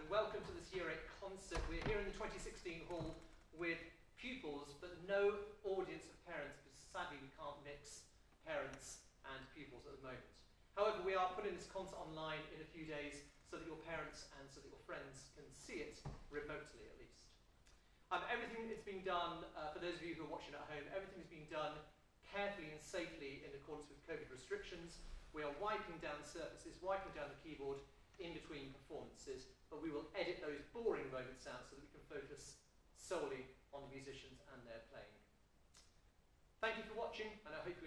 So welcome to this Year 8 concert. We're here in the 2016 hall with pupils, but no audience of parents, because sadly we can't mix parents and pupils at the moment. However, we are putting this concert online in a few days so that your parents and so that your friends can see it remotely at least. Um, everything is being done, uh, for those of you who are watching at home, everything is being done carefully and safely in accordance with COVID restrictions. We are wiping down surfaces, wiping down the keyboard in between performances, but we will edit those boring moments out so that we can focus solely on the musicians and their playing. Thank you for watching, and I hope